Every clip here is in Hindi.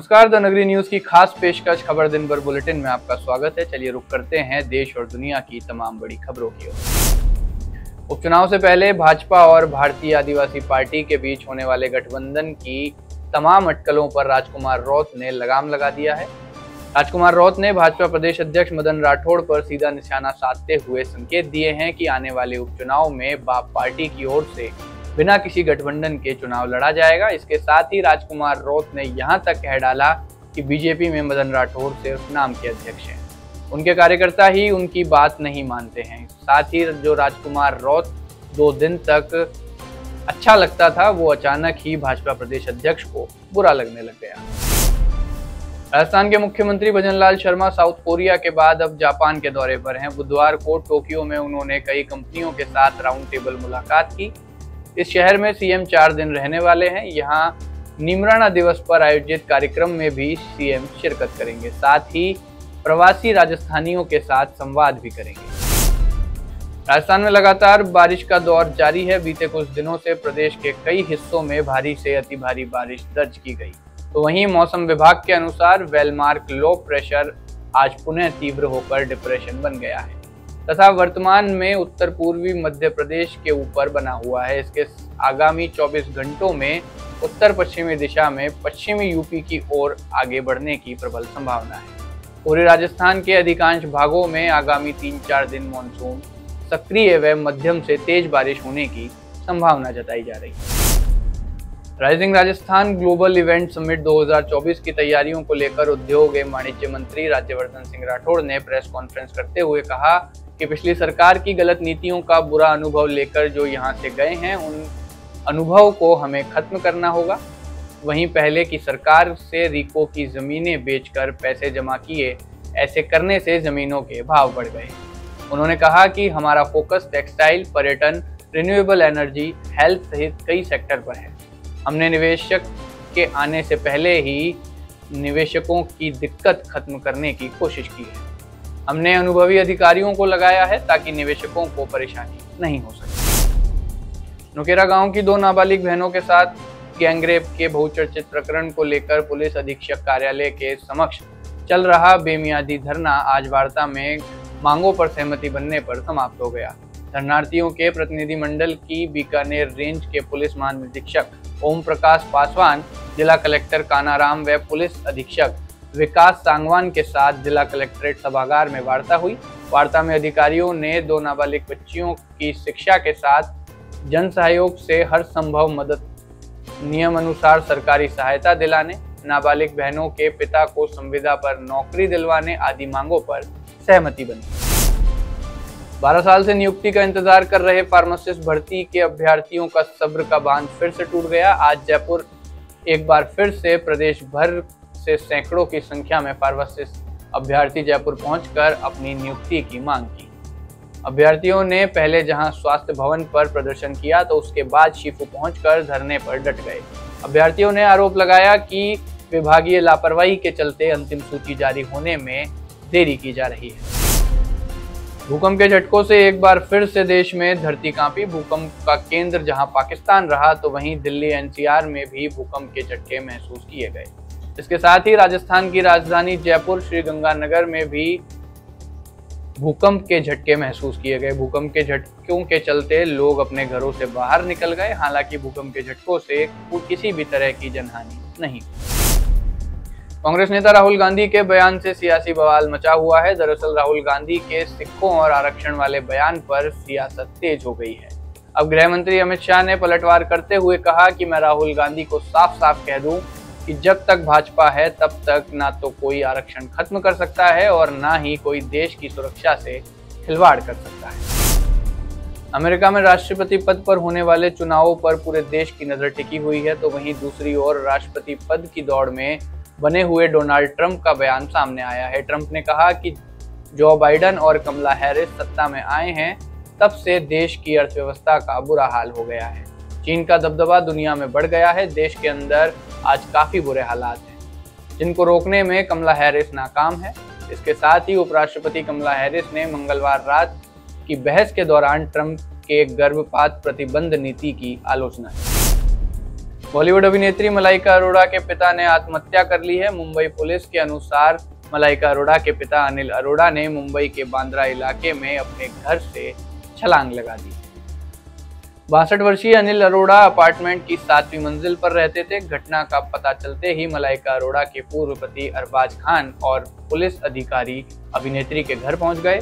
नमस्कार, द नगरी न्यूज़ की खास पेशकश खबर दिन भर बुलेटिन में आपका स्वागत है। चलिए रुक करते हैं देश और दुनिया की तमाम बड़ी खबरों की उपचुनाव से पहले भाजपा और भारतीय आदिवासी पार्टी के बीच होने वाले गठबंधन की तमाम अटकलों पर राजकुमार रौत ने लगाम लगा दिया है। राजकुमार रौत ने भाजपा प्रदेश अध्यक्ष मदन राठौड़ पर सीधा निशाना साधते हुए संकेत दिए हैं कि आने वाले उपचुनाव में बाप पार्टी की ओर से बिना किसी गठबंधन के चुनाव लड़ा जाएगा। इसके साथ ही राजकुमार रौत ने यहाँ तक कह डाला कि बीजेपी में मदन राठौर सिर्फ़ नाम के अध्यक्ष हैं। उनके कार्यकर्ता ही उनकी बात नहीं मानते हैं। साथ ही जो राजकुमार रौत दो दिन तक अच्छा लगता था, वो अचानक ही भाजपा प्रदेश अध्यक्ष को बुरा लगने लग गया। राजस्थान के मुख्यमंत्री भजनलाल शर्मा साउथ कोरिया के बाद अब जापान के दौरे पर हैं। बुधवार को टोक्यो में उन्होंने कई कंपनियों के साथ राउंड टेबल मुलाकात की। इस शहर में सीएम चार दिन रहने वाले हैं। यहाँ निमराना दिवस पर आयोजित कार्यक्रम में भी सीएम शिरकत करेंगे। साथ ही प्रवासी राजस्थानियों के साथ संवाद भी करेंगे। राजस्थान में लगातार बारिश का दौर जारी है। बीते कुछ दिनों से प्रदेश के कई हिस्सों में भारी से अति भारी बारिश दर्ज की गई। तो वहीं मौसम विभाग के अनुसार वेलमार्क लो प्रेशर आज पुनः तीव्र होकर डिप्रेशन बन गया है। तथा वर्तमान में उत्तर पूर्वी मध्य प्रदेश के ऊपर बना हुआ है। इसके आगामी 24 घंटों में उत्तर पश्चिमी दिशा में पश्चिमी यूपी की ओर आगे बढ़ने की प्रबल संभावना है। पूरे राजस्थान के अधिकांश भागों में आगामी तीन चार दिन मानसून सक्रिय व मध्यम से तेज बारिश होने की संभावना जताई जा रही है। Rising Rajasthan global event summit 2024 की तैयारियों को लेकर उद्योग एवं वाणिज्य मंत्री राज्यवर्धन सिंह राठौड़ ने प्रेस कॉन्फ्रेंस करते हुए कहा कि पिछली सरकार की गलत नीतियों का बुरा अनुभव लेकर जो यहाँ से गए हैं, उन अनुभव को हमें खत्म करना होगा। वहीं पहले की सरकार से रिको की ज़मीनें बेचकर पैसे जमा किए, ऐसे करने से ज़मीनों के भाव बढ़ गए। उन्होंने कहा कि हमारा फोकस टेक्सटाइल, पर्यटन, रिन्यूएबल एनर्जी, हेल्थ सहित कई सेक्टर पर है। हमने निवेशक के आने से पहले ही निवेशकों की दिक्कत खत्म करने की कोशिश की है। हमने अनुभवी अधिकारियों को लगाया है ताकि निवेशकों को परेशानी नहीं हो सके। नुकेरा गाँव की दो नाबालिग बहनों के साथ गैंगरेप के बहुचर्चित प्रकरण को लेकर पुलिस अधीक्षक कार्यालय के समक्ष चल रहा बेमियादी धरना आज वार्ता में मांगों पर सहमति बनने पर समाप्त हो गया। धरनार्थियों के प्रतिनिधि मंडल की बीकानेर रेंज के पुलिस महानिरीक्षक ओम प्रकाश पासवान, जिला कलेक्टर कानाराम व पुलिस अधीक्षक विकास सांगवान के साथ जिला कलेक्ट्रेट सभागार में वार्ता हुई। वार्ता में अधिकारियों ने दो नाबालिग बच्चियों की शिक्षा के साथ जन सहयोग से हर संभव मदद नियम अनुसार सरकारी सहायता दिलाने, नाबालिग बहनों के पिता को संविदा पर नौकरी दिलवाने आदि मांगों पर सहमति बनी। बारह साल से नियुक्ति का इंतज़ार कर रहे फार्मासिस्ट भर्ती के अभ्यर्थियों का सब्र का बाँध फिर से टूट गया। आज जयपुर एक बार फिर से प्रदेश भर से सैकड़ों की संख्या में फार्मासिस्ट अभ्यर्थी जयपुर पहुंचकर अपनी नियुक्ति की मांग की। अभ्यर्थियों ने पहले जहाँ स्वास्थ्य भवन पर प्रदर्शन किया तो उसके बाद शिफू पहुंचकर धरने पर डट गए। अभ्यर्थियों ने आरोप लगाया कि विभागीय लापरवाही के चलते अंतिम सूची जारी होने में देरी की जा रही है। भूकंप के झटकों से एक बार फिर से देश में धरती कांपी। भूकंप का केंद्र जहाँ पाकिस्तान रहा तो वहीं दिल्ली एनसीआर में भी भूकंप के झटके महसूस किए गए। इसके साथ ही राजस्थान की राजधानी जयपुर श्री गंगानगर में भी भूकंप के झटके महसूस किए गए। भूकंप के झटकों के चलते लोग अपने घरों से बाहर निकल गए। हालाँकि भूकंप के झटकों से किसी भी तरह की जनहानि नहीं। कांग्रेस नेता राहुल गांधी के बयान से सियासी बवाल मचा हुआ है। दरअसल राहुल गांधी के सिखों और आरक्षण वाले बयान पर सियासत तेज हो गई है। अब गृह मंत्री अमित शाह ने पलटवार करते हुए कहा कि मैं राहुल गांधी को साफ़ साफ़ कह दूँ कि जब तक भाजपा है, तब तक ना तो कोई आरक्षण खत्म कर सकता है और ना ही कोई देश की सुरक्षा से खिलवाड़ कर सकता है। अमेरिका में राष्ट्रपति पद पर होने वाले चुनावों पर पूरे देश की नज़र टिकी हुई है तो वहीं दूसरी ओर राष्ट्रपति पद की दौड़ में बने हुए डोनाल्ड ट्रंप का बयान सामने आया है। ट्रंप ने कहा कि जो बाइडन और कमला हैरिस सत्ता में आए हैं, तब से देश की अर्थव्यवस्था का बुरा हाल हो गया है। चीन का दबदबा दुनिया में बढ़ गया है। देश के अंदर आज काफ़ी बुरे हालात हैं। जिनको रोकने में कमला हैरिस नाकाम है, इसके साथ ही उपराष्ट्रपति कमला हैरिस ने मंगलवार रात की बहस के दौरान ट्रंप के गर्भपात प्रतिबंध नीति की आलोचना की। बॉलीवुड अभिनेत्री मलाइका अरोड़ा के पिता ने आत्महत्या कर ली है। मुंबई पुलिस के अनुसार मलाइका अरोड़ा के पिता अनिल अरोड़ा ने मुंबई के बांद्रा इलाके में अपने घर से छलांग लगा दी। बासठ वर्षीय अनिल अरोड़ा अपार्टमेंट की सातवीं मंजिल पर रहते थे। घटना का पता चलते ही मलाइका अरोड़ा के पूर्व पति अरबाज खान और पुलिस अधिकारी अभिनेत्री के घर पहुँच गए।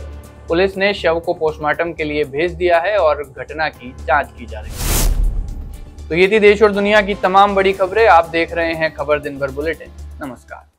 पुलिस ने शव को पोस्टमार्टम के लिए भेज दिया है और घटना की जाँच की जा रही है। तो ये थी देश और दुनिया की तमाम बड़ी खबरें। आप देख रहे हैं खबर दिन भर बुलेटिन। नमस्कार।